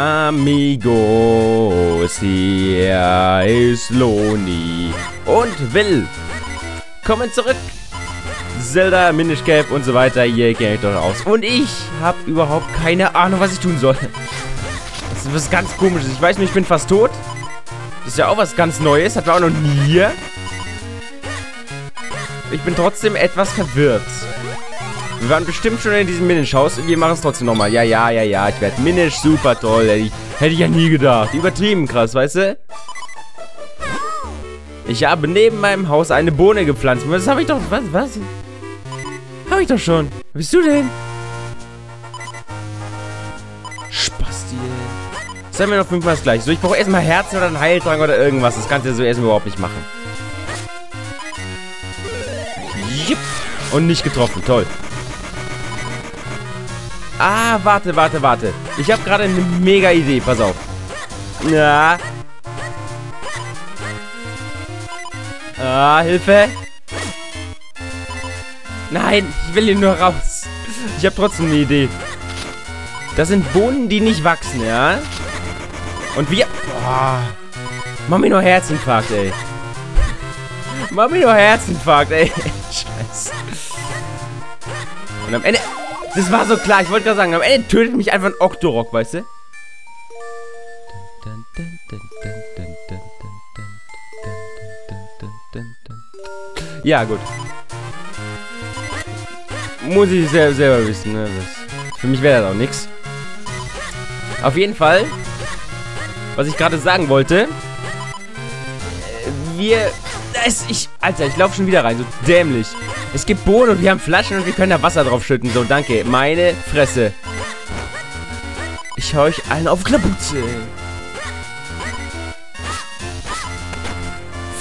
Amigos, hier ist Loni und Will. Kommen zurück. Zelda, Minish Cap und so weiter, ihr kennt doch aus. Und ich habe überhaupt keine Ahnung, was ich tun soll. Das ist was ganz komisches. Ich weiß nur, ich bin fast tot. Das ist ja auch was ganz Neues. Hat man auch noch nie. Ich bin trotzdem etwas verwirrt. Wir waren bestimmt schon in diesem Minish-Haus. Wir machen es trotzdem nochmal. Ja, ja, ja, ja. Ich werde Minish super toll. Hätte ich, hätte ich ja nie gedacht. Übertrieben krass, weißt du? Ich habe neben meinem Haus eine Bohne gepflanzt. Das habe ich doch... Was? Was? Habe ich doch schon. Wer bist du denn? Spasti, ey. Sagen wir noch fünfmal das gleiche. So, ich brauche erstmal Herzen oder einen Heiltrank oder irgendwas. Das kannst du so erstmal überhaupt nicht machen. Jipp. Und nicht getroffen. Toll. Ah, warte, warte, warte. Ich habe gerade eine mega Idee. Pass auf. Ja. Ah, Hilfe. Nein, ich will hier nur raus. Ich habe trotzdem eine Idee. Das sind Bohnen, die nicht wachsen, ja? Und wir... Boah. Mach mir nur Herzinfarkt, ey. Mach mir nur Herzinfarkt, ey. Scheiße. Und am Ende... Das war so klar, ich wollte gerade sagen, am Ende tötet mich einfach ein Octorok, weißt du? Ja, gut. Muss ich selber, selber wissen, ne? Für mich wäre das auch nichts. Auf jeden Fall, was ich gerade sagen wollte, äh, wir, es, ich, Alter, ich laufe schon wieder rein, so dämlich. Es gibt Bohnen und wir haben Flaschen und wir können da Wasser drauf schütten, so, danke, meine Fresse. Ich hau euch allen auf Klapuze.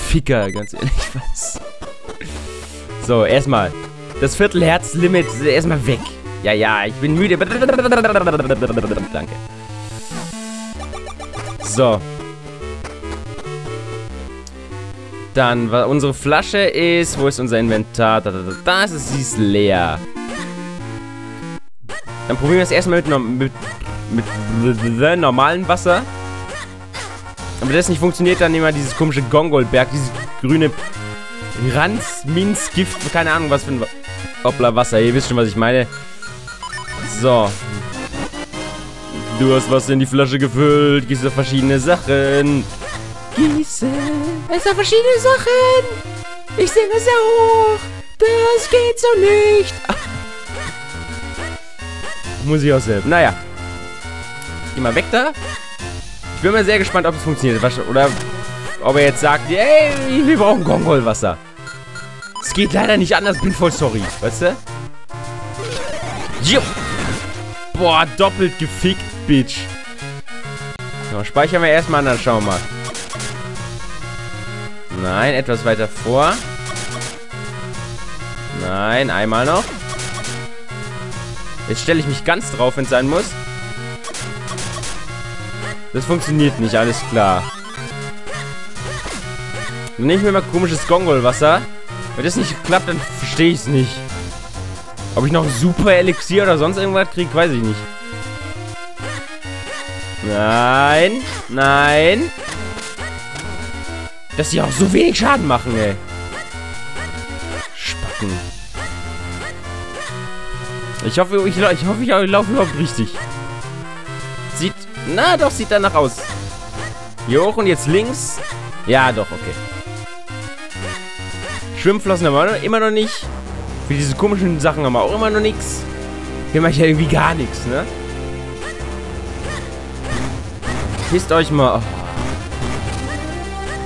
Ficker, ganz ehrlich, was? So, erstmal. Das Viertelherz-Limit ist erstmal weg. Ja, ja, ich bin müde. Danke. So. Dann, was unsere Flasche ist. Wo ist unser Inventar? Da, da, da, da ist es, sie ist leer. Dann probieren wir es erstmal mit, mit, mit, mit normalen Wasser. Wenn das nicht funktioniert, dann nehmen wir dieses komische Gongolberg, dieses grüne Ranz, Minz, Gift, keine Ahnung, was für ein... Hoppla, Wasser, ihr wisst schon, was ich meine. So. Du hast was in die Flasche gefüllt, gieße verschiedene Sachen. Gieße, es sind verschiedene Sachen. Ich singe sehr hoch, das geht so nicht. Muss ich auch selbst. Naja. Geh mal weg da. Ich bin mal sehr gespannt, ob es funktioniert. Oder ob er jetzt sagt, ey, wir brauchen Gongolwasser. Es geht leider nicht anders, bin voll sorry. Weißt du? Jo. Boah, doppelt gefickt, Bitch. So, speichern wir erstmal, dann schauen wir mal. Nein, etwas weiter vor. Nein, einmal noch. Jetzt stelle ich mich ganz drauf, wenn es sein muss. Das funktioniert nicht, alles klar. Dann nehme ich mir mal komisches Gongolwasser. Wenn das nicht klappt, dann verstehe ich es nicht. Ob ich noch ein super Elixier oder sonst irgendwas kriege, weiß ich nicht. Nein. Nein. Dass die auch so wenig Schaden machen, ey. Spacken. Ich hoffe, ich, ich hoffe, ich laufe überhaupt richtig. Sieht, na doch, sieht danach aus. Hier hoch und jetzt links. Ja, doch, okay. Schwimmflossen haben wir immer noch nicht. Für diese komischen Sachen haben wir auch immer noch nichts. Hier mache ich ja irgendwie gar nichts, ne? Verpisst euch mal. Oh.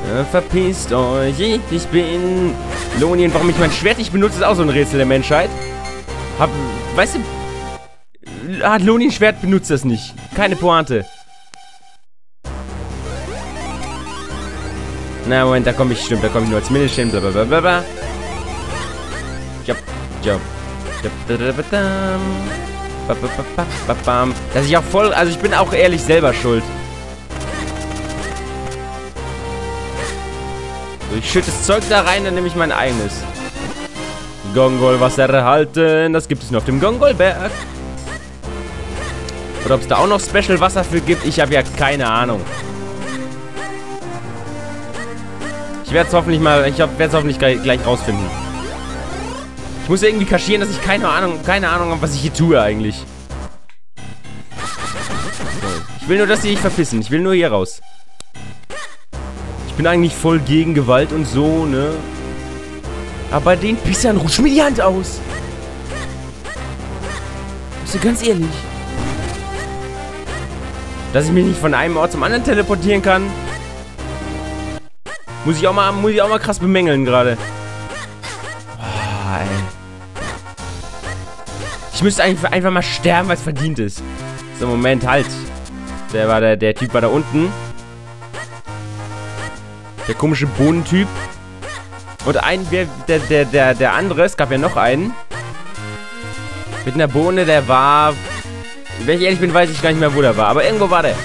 Ja, verpisst euch. Ich bin Lonien. Warum ich mein Schwert nicht benutze, ist auch so ein Rätsel der Menschheit. Hab, weißt du, hat Lonien Schwert benutzt das nicht. Keine Pointe. Na, Moment, da komme ich, stimmt, da komme ich nur als Minish hin, blablabla. Jump, jump. Dass ich auch voll, also ich bin auch ehrlich selber schuld. Ich schütte das Zeug da rein, dann nehme ich mein eigenes. Gongol Wasser erhalten, das gibt es nur auf dem Gongolberg. Oder ob es da auch noch Special Wasser für gibt. Ich habe ja keine Ahnung. Ich werde es hoffentlich mal, ich werde es hoffentlich gleich, gleich rausfinden. Ich muss irgendwie kaschieren, dass ich keine Ahnung, keine Ahnung habe, was ich hier tue eigentlich. Ich will nur, dass sie sich verpissen. Ich will nur hier raus. Bin eigentlich voll gegen Gewalt und so, ne? Aber den Pissern rutsch mir die Hand aus. Bist du ganz ehrlich? Dass ich mich nicht von einem Ort zum anderen teleportieren kann? Muss ich auch mal, muss ich auch mal krass bemängeln gerade. Oh, ich müsste einfach, einfach mal sterben, weil es verdient ist. So, Moment, halt. Der war der, der Typ war da unten. Der komische Bohnentyp. Und ein, der, der, der, der andere, es gab ja noch einen. Mit einer Bohne, der war... Wenn ich ehrlich bin, weiß ich gar nicht mehr, wo der war. Aber irgendwo war der.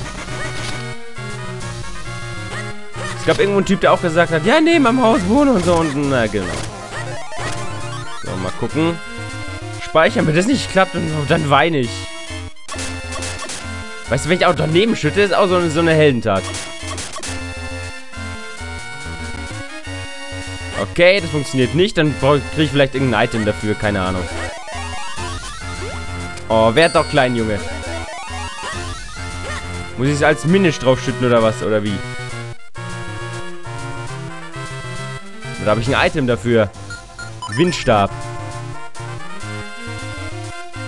Es gab irgendwo einen Typ, der auch gesagt hat, ja, neben am Haus wohnen und so. Und na, genau. So, mal gucken. Speichern. Wenn das nicht klappt, dann, dann weine ich. Weißt du, wenn ich auch daneben schütte, ist auch so, so eine Heldentat. Okay, das funktioniert nicht. Dann kriege ich vielleicht irgendein Item dafür. Keine Ahnung. Oh, werd doch klein, Junge. Muss ich es als Minisch draufschütten oder was? Oder wie? Oder habe ich ein Item dafür? Windstab.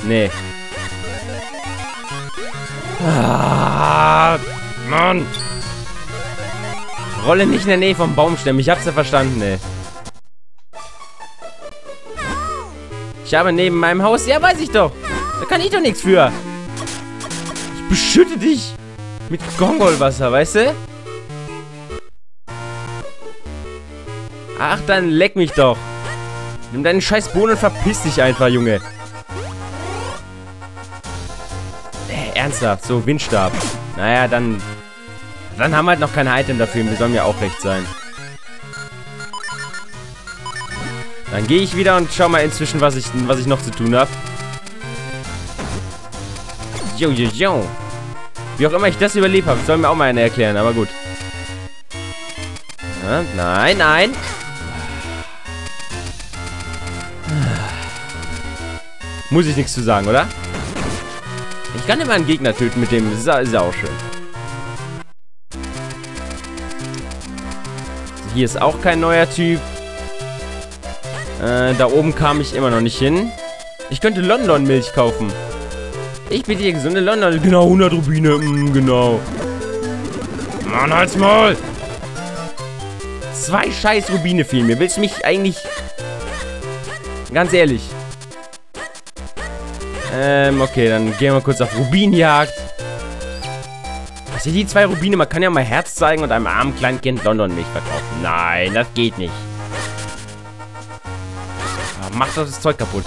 Nee. Ah, Mann. Rolle nicht in der Nähe vom Baumstämmen. Ich hab's ja verstanden, ey. Ich habe neben meinem Haus... Ja, weiß ich doch. Da kann ich doch nichts für. Ich beschütte dich mit Gongolwasser, weißt du? Ach, dann leck mich doch. Nimm deinen scheiß Bohnen und verpiss dich einfach, Junge. Äh, ernsthaft, so Windstab. Naja, dann... Dann haben wir halt noch kein Item dafür. Wir sollen ja auch recht sein. Dann gehe ich wieder und schau mal inzwischen, was ich, was ich noch zu tun habe. Jo, jo, jo. Wie auch immer ich das überlebt habe, soll mir auch mal einer erklären, aber gut. Ja, nein, nein. Muss ich nichts zu sagen, oder? Ich kann immer einen Gegner töten mit dem. Das ist, ist auch schön. Hier ist auch kein neuer Typ. Äh, da oben kam ich immer noch nicht hin. Ich könnte London-Milch kaufen. Ich bitte dir gesunde London. Genau, 100 Rubine. Mm, genau. Mann, halt's mal. Zwei scheiß Rubine fehlen mir. Willst du mich eigentlich... Ganz ehrlich. Ähm, okay, dann gehen wir kurz auf Rubinjagd. Was sind die zwei Rubine? Man kann ja mal Herz zeigen und einem armen kleinen Kind London-Milch verkaufen. Nein, das geht nicht. Mach doch das Zeug kaputt.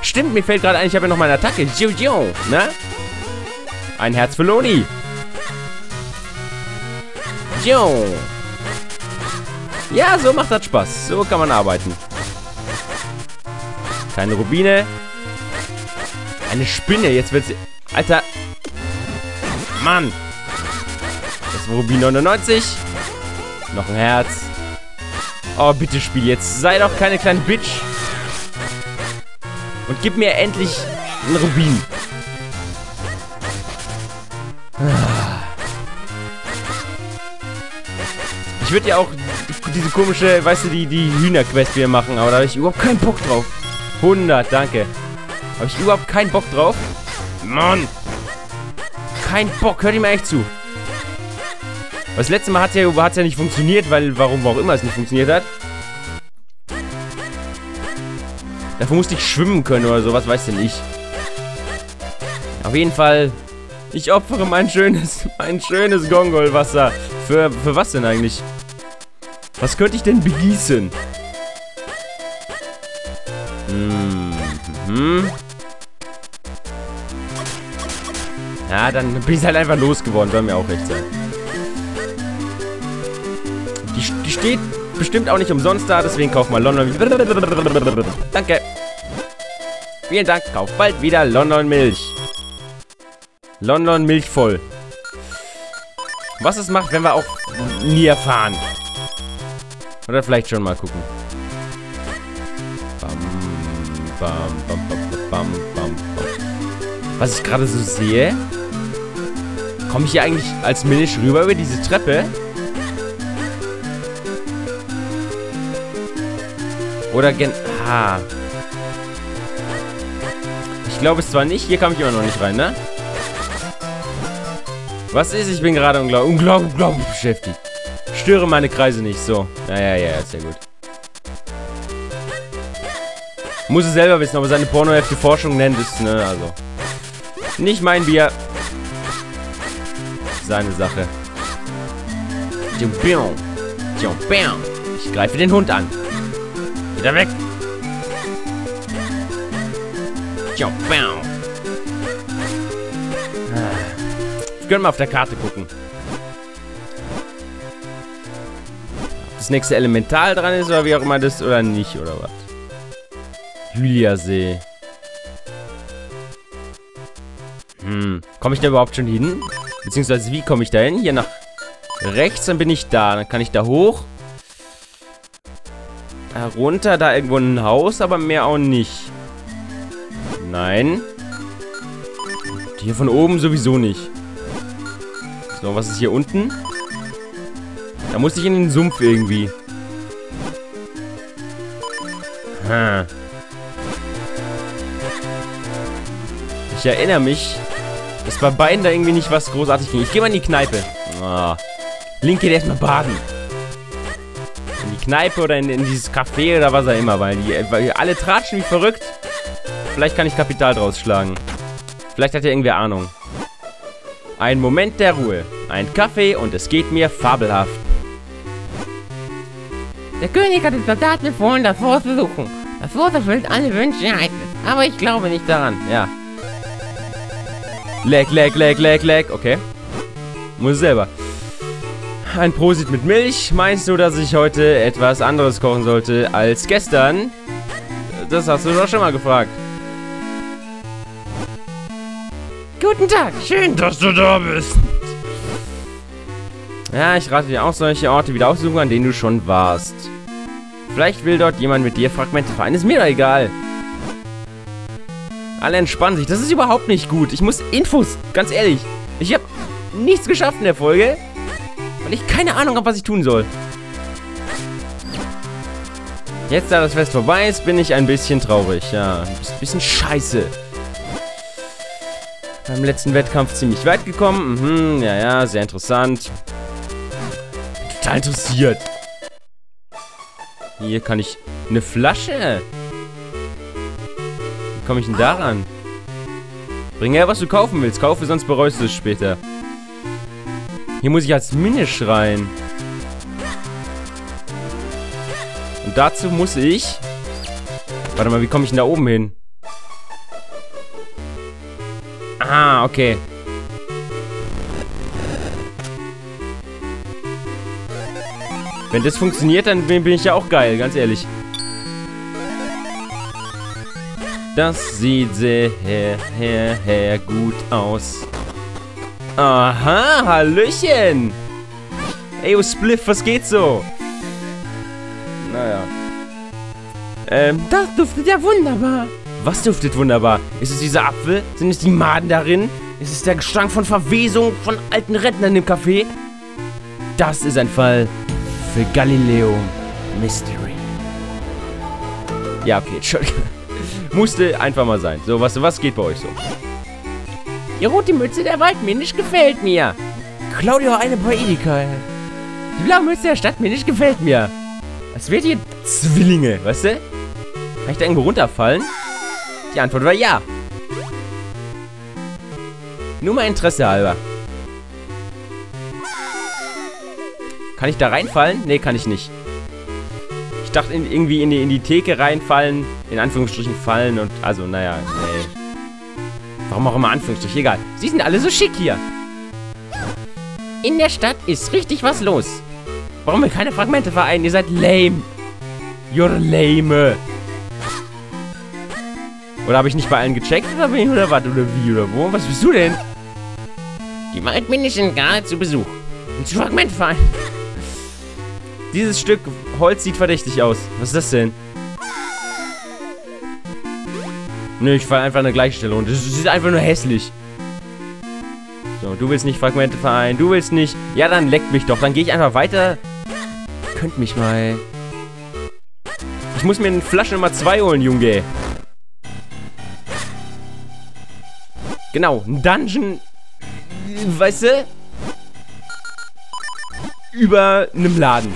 Stimmt, mir fällt gerade ein, ich habe ja noch meine Attacke. Jojo, ne? Ein Herz für Loni. Jo. Ja, so macht das Spaß. So kann man arbeiten. Keine Rubine. Eine Spinne. Jetzt wird sie... Alter. Mann. Das ist Rubin 99. Noch ein Herz. Oh, bitte Spiel jetzt. Sei doch keine kleine Bitch. Und gib mir endlich einen Rubin. Ich würde ja auch diese komische, weißt du, die, die Hühnerquest wieder machen, aber da habe ich überhaupt keinen Bock drauf. 100, danke. Habe ich überhaupt keinen Bock drauf? Mann! Kein Bock, hört ihm echt zu. Das letzte Mal hat es ja, ja nicht funktioniert, weil, warum auch immer es nicht funktioniert hat. Dafür musste ich schwimmen können oder sowas, weiß du nicht. Auf jeden Fall, ich opfere mein schönes, mein schönes Gongolwasser. Für, für was denn eigentlich? Was könnte ich denn begießen? Hm. Ja, dann bin ich halt einfach losgeworden. Soll mir auch recht sein. Steht bestimmt auch nicht umsonst da, deswegen kaufen wir London. Danke. Vielen Dank. Kauf bald wieder London Milch. London Milch voll. Was es macht, wenn wir auch nie erfahren. Oder vielleicht schon mal gucken. Was ich gerade so sehe, komme ich hier eigentlich als Milch rüber über diese Treppe? Oder gen... Ah. Ich glaube es zwar nicht, hier kam ich immer noch nicht rein, ne? Was ist? Ich bin gerade unglaublich, unglaublich, unglaublich beschäftigt. Störe meine Kreise nicht. So. Ja, ja, ja, ja gut. Muss es selber wissen, aber seine Pornohefte Forschung nennt es, ne? Also. Nicht mein Bier. Seine Sache. Ich greife den Hund an. Wieder weg. Ich könnte mal auf der Karte gucken. Ob das nächste Elemental dran ist oder wie auch immer das oder nicht oder was. Juliasee. Hm. Komme ich da überhaupt schon hin? Beziehungsweise wie komme ich da hin? Hier nach rechts, dann bin ich da. Dann kann ich da hoch. Herunter, da irgendwo ein Haus, aber mehr auch nicht. Nein. Hier von oben sowieso nicht. So, was ist hier unten? Da muss ich in den Sumpf irgendwie. Hm. Ich erinnere mich, dass bei beiden da irgendwie nicht was großartig ging. Ich gehe mal in die Kneipe. Oh. Link geht erstmal baden. Kneipe oder in, in, dieses Café oder was auch immer, weil die, weil alle tratschen wie verrückt. Vielleicht kann ich Kapital draus schlagen. Vielleicht hat er irgendwer Ahnung. Ein Moment der Ruhe. Ein Kaffee und es geht mir fabelhaft. Der König hat den Soldaten befohlen, das Haus zu suchen. Das Haus erfüllt alle Wünsche, heißt es. Aber ich glaube nicht daran. Ja. Leck, leck, leck, leck, leck. Okay. Muss selber. Ein Prosit mit Milch. Meinst du, dass ich heute etwas anderes kochen sollte als gestern? Das hast du doch schon mal gefragt. Guten Tag, schön, dass du da bist. Ja, ich rate dir auch, solche Orte wieder aussuchen, an denen du schon warst. Vielleicht will dort jemand mit dir Fragmente vereinen. Ist mir doch egal. Alle entspannen sich. Das ist überhaupt nicht gut. Ich muss Infos, ganz ehrlich. Ich habe nichts geschafft in der Folge, weil ich keine Ahnung habe, was ich tun soll. Jetzt, da das Fest vorbei ist, bin ich ein bisschen traurig. Ja, ein bisschen scheiße. Beim letzten Wettkampf ziemlich weit gekommen. Mhm, ja, ja, sehr interessant. Total interessiert. Hier kann ich... Eine Flasche. Wie komme ich denn daran? Bring her, was du kaufen willst. Kaufe, sonst bereust du es später. Hier muss ich als Minisch rein. Und dazu muss ich... Warte mal, wie komme ich denn da oben hin? Ah, okay. Wenn das funktioniert, dann bin ich ja auch geil, ganz ehrlich. Das sieht sehr, sehr, sehr gut aus. Aha, Hallöchen. Ey, oh Spliff, was geht so? Naja. Ähm, das duftet ja wunderbar. Was duftet wunderbar? Ist es dieser Apfel? Sind es die Maden darin? Ist es der Gestank von Verwesung von alten Rentnern im Café? Das ist ein Fall für Galileo Mystery. Ja, okay, Entschuldigung. Musste einfach mal sein. So, was, was geht bei euch so? Die rote Mütze der Waldminisch gefällt mir. Claudio, eine Poetika. Die blaue Mütze der Stadtminisch gefällt mir. Es wird hier Zwillinge, weißt du? Kann ich da irgendwo runterfallen? Die Antwort war ja. Nur mal Interesse halber. Kann ich da reinfallen? Nee, kann ich nicht. Ich dachte in, irgendwie in die, in die Theke reinfallen, in Anführungsstrichen fallen und, also, naja, nee. Warum auch immer Anführungsstrichen, egal. Sie sind alle so schick hier. In der Stadt ist richtig was los. Warum wir keine Fragmente vereinen? Ihr seid lame. You're lame. Oder habe ich nicht bei allen gecheckt oder, bin, oder was? Oder wie oder wo? Was bist du denn? Die Waldmänner sind gerade zu Besuch. Ein Fragmentverein. Dieses Stück Holz sieht verdächtig aus. Was ist das denn? Nö, ich fall einfach an der gleichen Stelle und es ist einfach nur hässlich. So, du willst nicht Fragmente vereinen, du willst nicht. Ja, dann leckt mich doch. Dann gehe ich einfach weiter. Könnt mich mal. Ich muss mir eine Flasche Nummer 2 holen, Junge. Genau, ein Dungeon. Weißt du? Über einem Laden.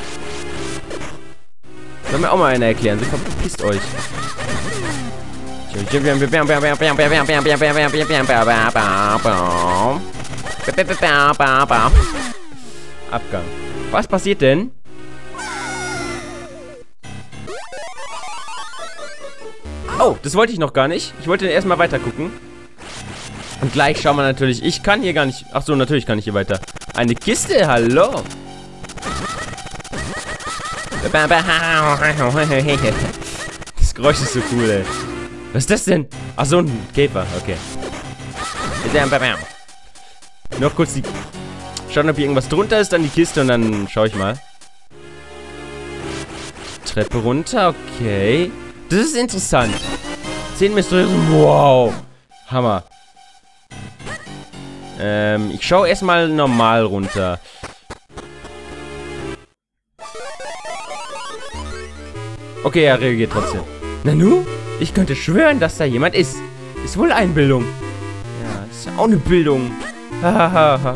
Soll mir auch mal einer erklären. So verpisst euch. Abgang. Was passiert denn? Oh, das wollte ich noch gar nicht. Ich wollte erstmal weiter gucken. Und gleich schauen wir natürlich. Ich kann hier gar nicht. Ach so, natürlich kann ich hier weiter. Eine Kiste, hallo. Das Geräusch ist so cool, ey. Was ist das denn? Ach so, ein Käfer. Okay. Noch kurz die... Schauen, ob hier irgendwas drunter ist, dann die Kiste und dann schaue ich mal. Treppe runter, okay. Das ist interessant. Zehn mysteriöse... Wow. Hammer. Ähm, ich schaue erstmal normal runter. Okay, er reagiert trotzdem. Nanu? Ich könnte schwören, dass da jemand ist. Ist wohl Einbildung. Ja, ist ja auch eine Bildung. Hahaha.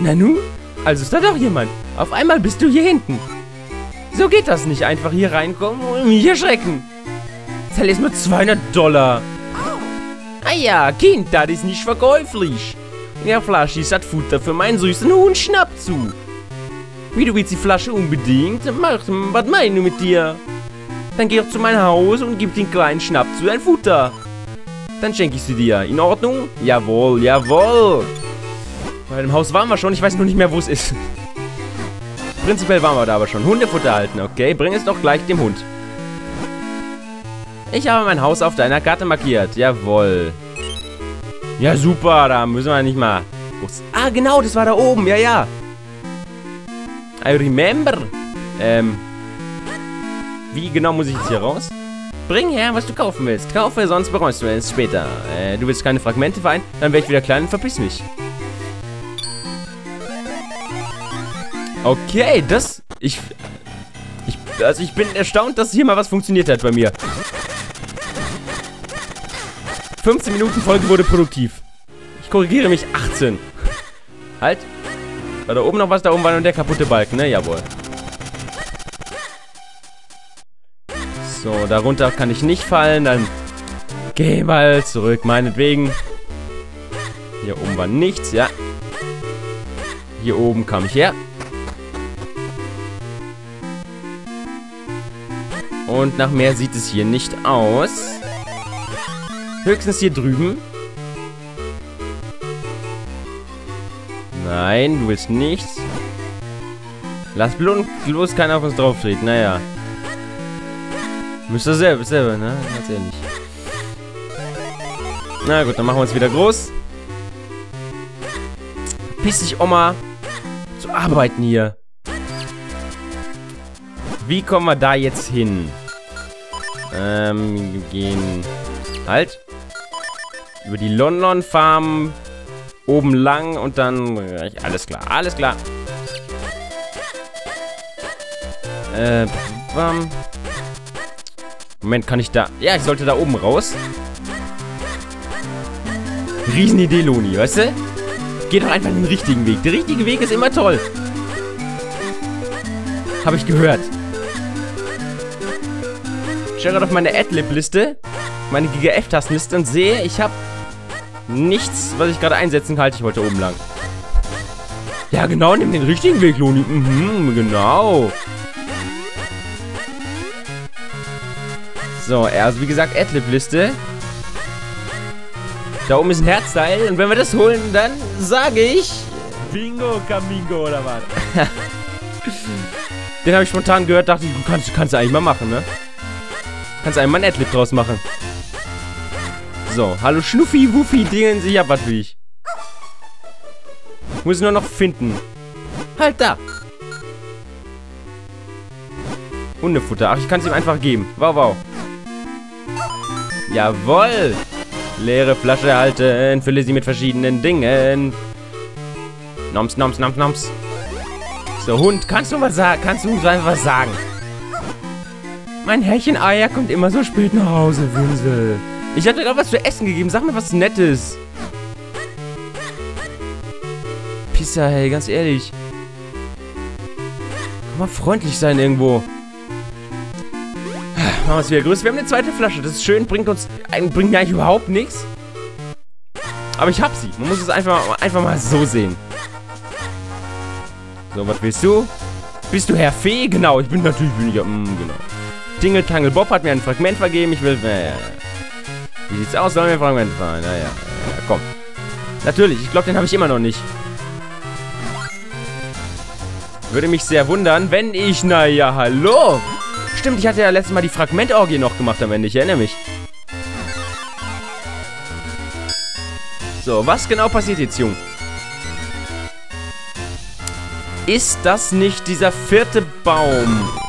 Nanu? Also ist da doch jemand. Auf einmal bist du hier hinten. So geht das nicht. Einfach hier reinkommen und mich erschrecken. Zahl erstmal 200 Dollar. Ah ja, Kind, das ist nicht verkäuflich. Der Flasche ist das Futter für meinen süßen Huhn Schnapp zu. Wie, du willst die Flasche unbedingt? Mach, was meinst du mit dir? Dann geh doch zu meinem Haus und gib den kleinen Schnapp zu dein Futter. Dann schenke ich sie dir. In Ordnung? Jawohl, jawohl. Bei dem Haus waren wir schon, ich weiß nur nicht mehr, wo es ist. Prinzipiell waren wir da aber schon. Hundefutter halten, okay? Bring es doch gleich dem Hund. Ich habe mein Haus auf deiner Karte markiert. Jawohl. Ja, super. Da müssen wir nicht mal... Ah, genau, das war da oben. Ja, ja. I remember. Ähm. Wie genau muss ich jetzt hier raus? Bring her, was du kaufen willst. Kaufe, sonst bereust du es später. Äh, du willst keine Fragmente vereinen? Dann werde ich wieder klein und verpiss mich. Okay, das... Ich... Ich... Also ich bin erstaunt, dass hier mal was funktioniert hat bei mir. 15 Minuten Folge wurde produktiv. Ich korrigiere mich 18. Halt. War da oben noch was? Da oben war nur der kaputte Balken, ne? Jawohl. So, darunter kann ich nicht fallen. Dann geh mal zurück, meinetwegen. Hier oben war nichts, ja. Hier oben kam ich her. Und nach mehr sieht es hier nicht aus. Höchstens hier drüben. Nein, du willst nichts. Lass bloß keiner auf uns drauf treten. Naja. Müsst ihr selber, selber, ne? Ganz ehrlich. Na gut, dann machen wir uns wieder groß. Piss dich, Oma. Zu arbeiten hier. Wie kommen wir da jetzt hin? Ähm, wir gehen... Halt. Über die London Farm oben lang und dann... Alles klar, alles klar. Äh, bam. Moment, kann ich da... Ja, ich sollte da oben raus. Riesenidee, Loni, weißt du? Geh doch einfach den richtigen Weg. Der richtige Weg ist immer toll. Habe ich gehört. Ich schaue gerade auf meine Adlib-Liste, meine Giga-F-Tastenliste und sehe, ich habe nichts, was ich gerade einsetzen kann. Ich wollte oben lang. Ja, genau, nimm den richtigen Weg, Loni. Mhm, genau. So, also wie gesagt, Adlib-Liste. Da oben ist ein Herzteil und wenn wir das holen, dann sage ich... Bingo, Kamingo oder was? Den habe ich spontan gehört, dachte ich, du kannst, kannst du eigentlich mal machen, ne? Kannst du einmal ein Adlib draus machen. So, hallo Schnuffi, Wuffi, dingen Sie, ja, was will ich? Muss nur noch finden. Halt da! Hundefutter. Ach, ich kann es ihm einfach geben. Wow, wow. Jawoll! Leere Flasche erhalten. Fülle sie mit verschiedenen Dingen. Noms, noms, noms, noms. So, Hund, kannst du was sagen? Kannst du uns einfach was sagen? Mein Herrchen Eier kommt immer so spät nach Hause, Winsel. Ich hatte doch was zu essen gegeben. Sag mir was Nettes. Pisser, hey, ganz ehrlich. Kann mal freundlich sein irgendwo. Machen wir es wieder größer. Wir haben eine zweite Flasche. Das ist schön. Bringt uns... Bringt eigentlich überhaupt nichts. Aber ich hab sie. Man muss es einfach, einfach mal so sehen. So, was willst du? Bist du Herr Fee? Genau, ich bin natürlich... Bin ich, mm, genau. Dingle Tangle Bob hat mir ein Fragment vergeben. Ich will... Äh, wie sieht's aus? Sollen wir ein Fragment fahren? Naja, ja, komm. Natürlich, ich glaube, den habe ich immer noch nicht. Würde mich sehr wundern, wenn ich... Naja, hallo? Stimmt, ich hatte ja letztes Mal die Fragmentorgie noch gemacht am Ende. Ich erinnere mich. So, was genau passiert jetzt, Jung? Ist das nicht dieser vierte Baum?